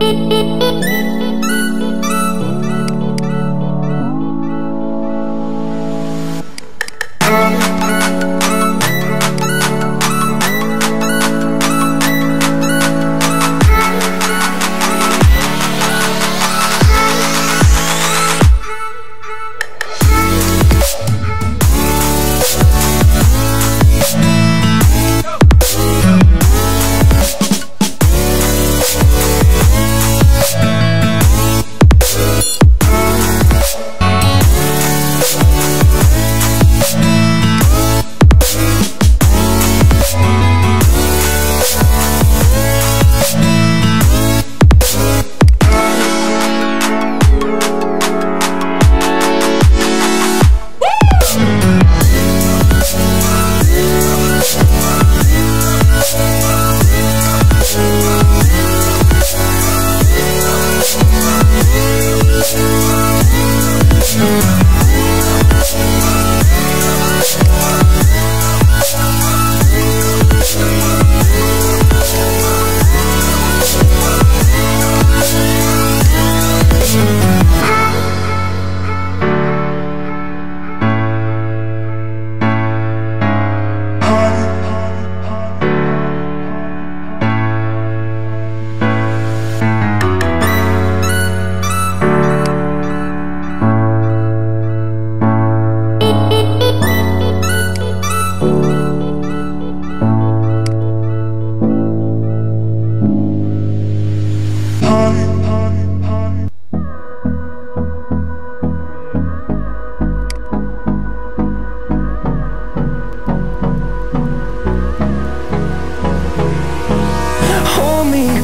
Beep, beep.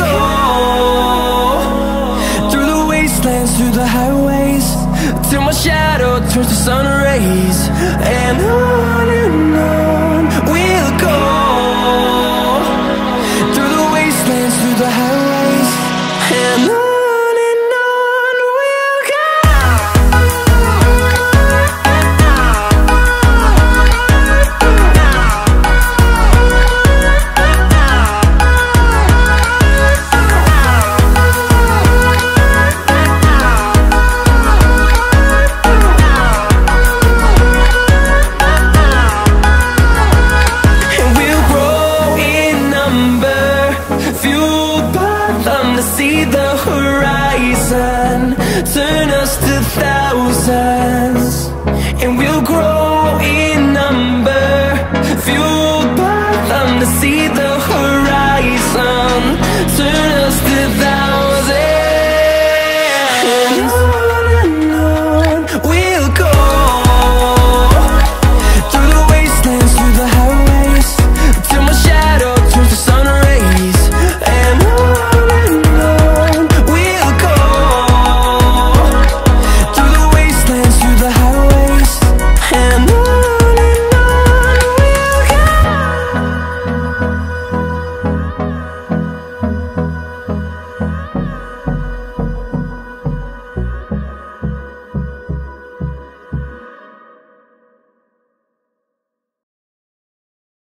go Through the wastelands, through the highways Till my shadow turns to sun rays. And on desire